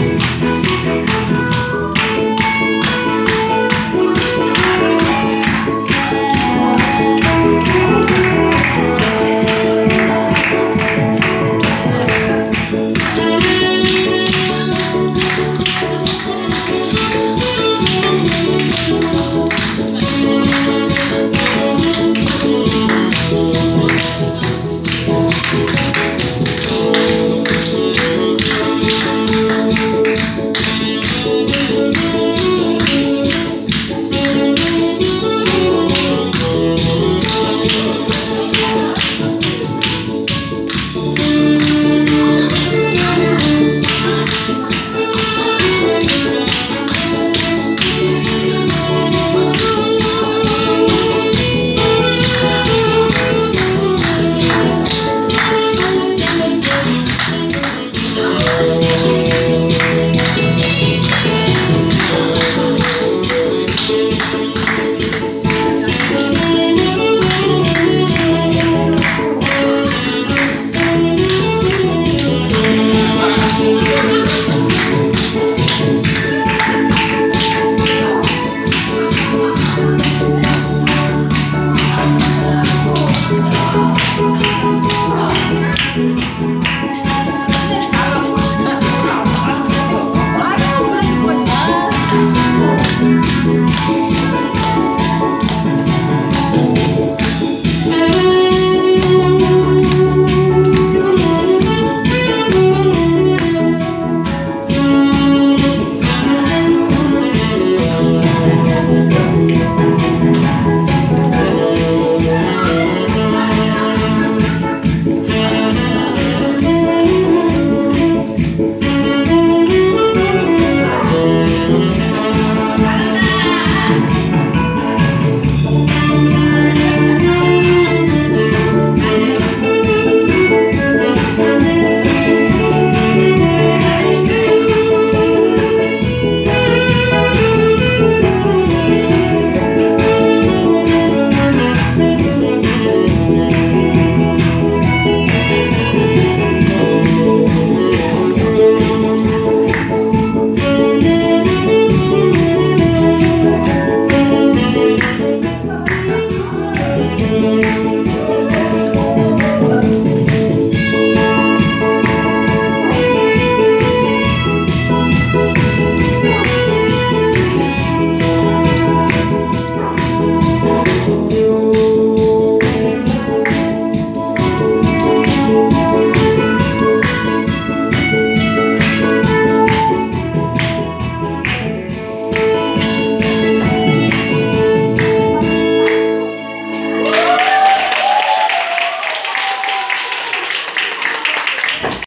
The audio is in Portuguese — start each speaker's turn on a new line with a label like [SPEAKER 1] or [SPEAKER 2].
[SPEAKER 1] Música